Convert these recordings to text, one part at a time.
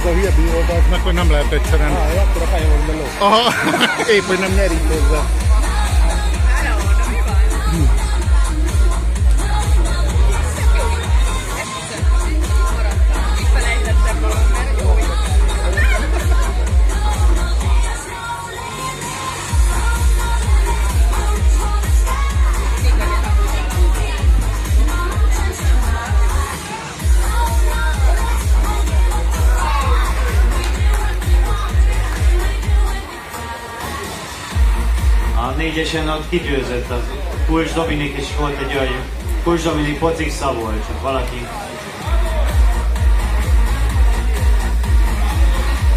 az a hülye bíródaknak, hogy nem lehet egyszerűen... Ah, akkor a fejem beló. Aha, épp, hogy nem hozzá. A négyesen ott kigyőzött az Kulcs Dominik is volt egy olyan Kulcs Dominik Pocik Szabolcs, csak valaki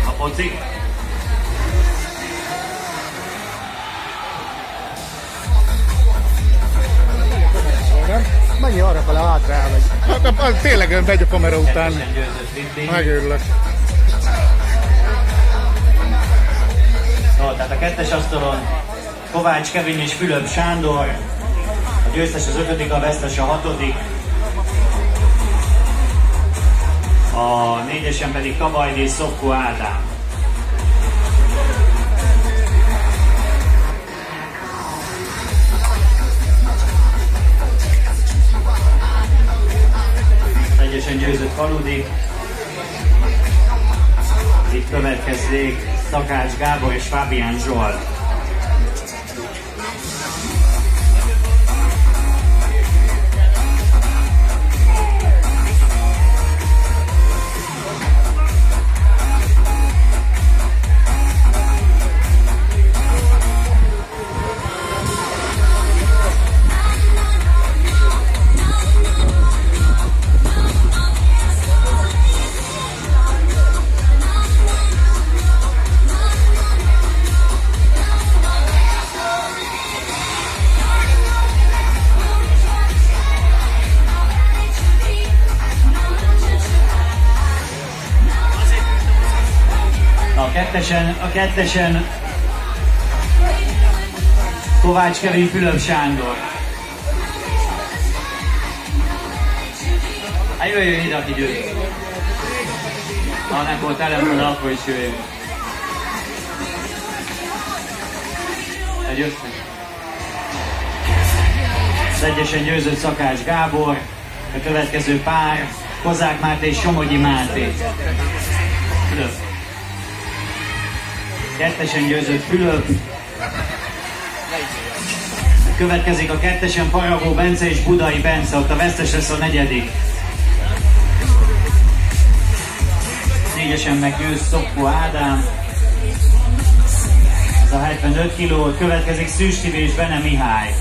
a Pocik Menj arra fele, hátra elmegy. Hát, hát, hát tényleg megy a kamera után. Megőrülök. No, tehát a kettes asztalon Kovács Kevin és Fülöp Sándor, a győztes az ötödik, a vesztes a hatodik, a négyesen pedig Kabajdi és Szokko Ádám. Egyesen győzött Faludi, itt következzék Szakács Gábor és Fábián Zsolt. Kettesen, a kettesen Kovács Kevin Fülöp Sándor. Hát jöjjön ide, aki győzött. Ha nem volt telefon, akkor is jöjjön. Egy össze. Az egyesen győzött Szakács Gábor, a következő pár Kozák Máté és Somogyi Máté. Fülöp. Kettesen győzött Fülöp. Következik a kettesen Paragó Bence és Budai Bence, ott a vesztes lesz a negyedik. Négyesen meggyőz Szokko Ádám. Ez a 75 kiló, következik Szűs és Bene Mihály.